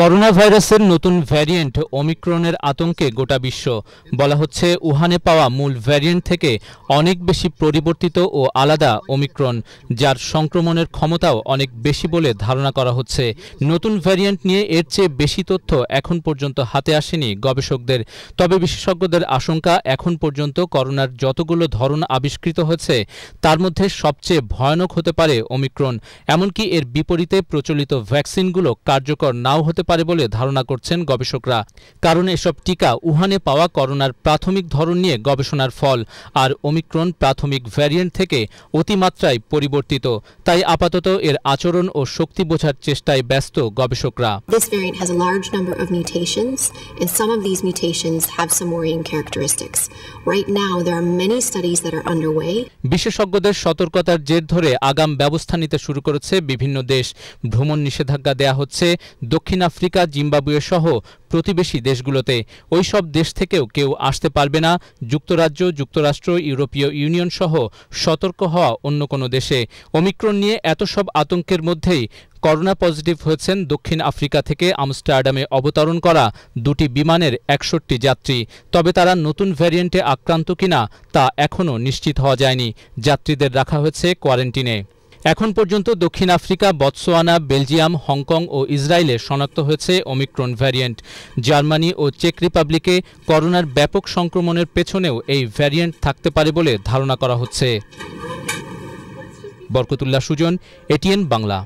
Corona ভাইরাসের নতুন variant ওমিক্রনের আতঙ্কে গোটা বিশ্ব। বলা হচ্ছে, উহানে পাওয়া মূল ভ্যারিয়েন্ট থেকে অনেক বেশি পরিবর্তিত ও আলাদা ওমিক্রন, যার সংক্রমণের ক্ষমতাও অনেক বেশি বলে ধারণা করা হচ্ছে। নতুন ভ্যারিয়েন্ট নিয়ে এর চেয়ে বেশি তথ্য এখন পর্যন্ত হাতে আসেনি গবেষকদের। তবে বিশেষজ্ঞদের আশঙ্কা, এখন পর্যন্ত করোনার যতগুলো ধরন আবিষ্কৃত হয়েছে, তার মধ্যে সবচেয়ে ভয়ানক হতে পারে ওমিক্রন। এমনকি এর বিপরীতে প্রচলিত ভ্যাকসিনগুলো কার্যকর নাও হতে পারে বলে ধারণা করছেন গবেষকরা। কারণ এসব টিকা উহানে পাওয়া করোনার প্রাথমিক ধরন নিয়ে গবেষণার ফল আর ওমিক্রন প্রাথমিক ভ্যারিয়েন্ট থেকে অতিমাত্রায় পরিবর্তিত। তাই আপাতত এর আচরণ ও শক্তি বোঝার চেষ্টায় ব্যস্ত গবেষকরা। This variant has a large number of mutations, and some of these mutations have some worrying characteristics. Right now, there are many studies that are underway. বিশেষজ্ঞদের সতর্কতার জের ধরে আগাম ব্যবস্থা নিতে শুরু করেছে বিভিন্ন দেশ। ভ্রমণ নিষেধাজ্ঞা দেয়া হচ্ছে। দক্ষিণ আফ্রিকা, জিম্বাবুয়ে সহ প্রতিবেশী দেশগুলোতে। ওই সব দেশ থেকেও কেউ আসতে পারবে না। যুক্তরাজ্য, যুক্তরাষ্ট্র, ইউরোপীয় ইউনিয়ন সহ সতর্ক হওয়া অন্য কোনো দেশে। ওমিক্রন নিয়ে এত সব আতঙ্কের মধ্যেই করোনা পজিটিভ হয়েছেন দক্ষিণ আফ্রিকা থেকে আমস্টারডামে অবতরণ করা দুটি বিমানের একষট্টি যাত্রী। তবে তারা নতুন ভ্যারিয়েন্টে আক্রান্ত কিনা তা এখনও নিশ্চিত হওয়া যায়নি। যাত্রীদের রাখা হয়েছে কোয়ারেন্টিনে। এখন পর্যন্ত দক্ষিণ Africa Botswana Belgium, Hong Kong ও ইসরায়েলে শনাক্ত হয়েছে ওমিক্রন ভ্যারিয়েন্ট। জার্মানি ও চেক রিপাবলিকে করোনার ব্যাপক সংক্রমণের পেছনেও এই ভ্যারিয়েন্ট থাকতে পারে বলে ধারণা করা হচ্ছে। বরকতুল্লাহ সুজন, এটিএন বাংলা।